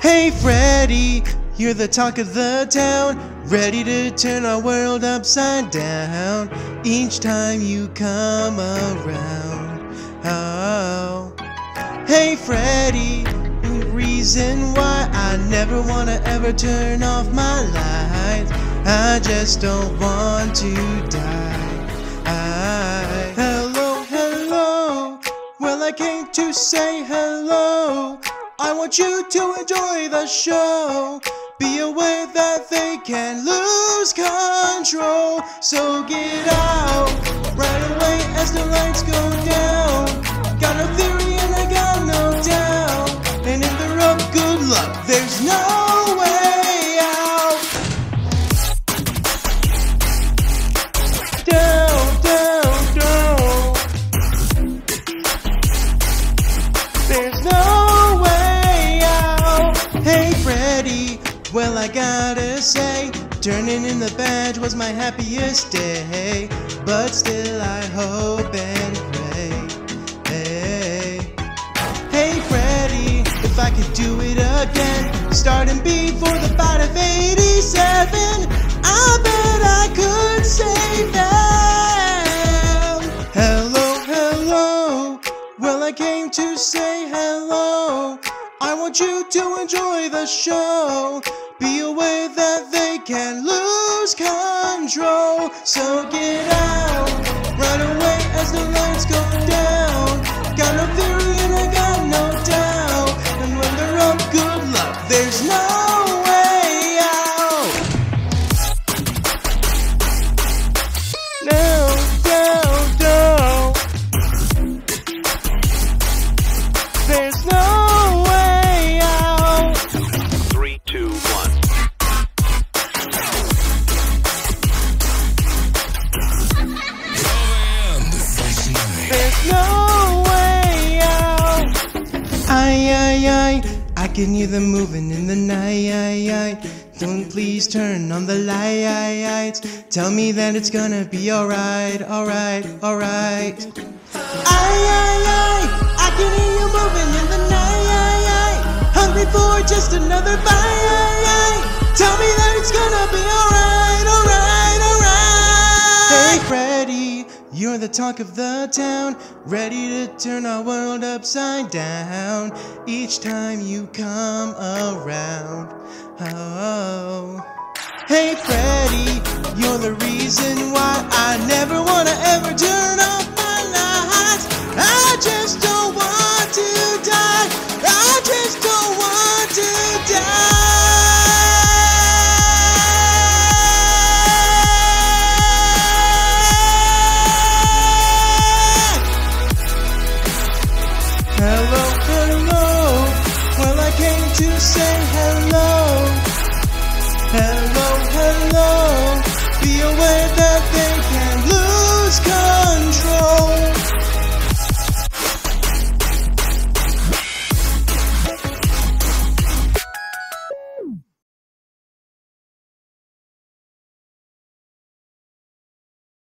Hey Freddy, you're the talk of the town, ready to turn our world upside down each time you come around. Oh. Hey Freddy, reason why I never wanna ever turn off my lights. I just don't want to die. I, hello, hello. Well, I came to say hello. I want you to enjoy the show. Be aware that they can lose control. So get out right away as the lights go down. Got no theory and I got no doubt. And if they're up, good luck. There's no way out. Down, down, down. There's no Well, I gotta say, turning in the badge was my happiest day. But still, I hope and pray. Hey, hey, Freddy, if I could do it again, starting before the bite of 87, I bet I could save them. Hello, hello. Well, I came to say hello. Want you to enjoy the show. Be aware that they can lose control. So get out run away as the lights go down. Got no theory and I got no doubt. And when they're up, good luck. There's no no way out. Ay, ay, ay. I can hear them moving in the night. Don't please turn on the lights. Tell me that it's gonna be alright, alright, alright. Ay, ay, ay. I can hear you moving in the night. Hungry for just another bite. Tell me you're the talk of the town, ready to turn our world upside down each time you come around. Oh. Hey, Freddy, you're the reason why say hello. Hello, hello. Be aware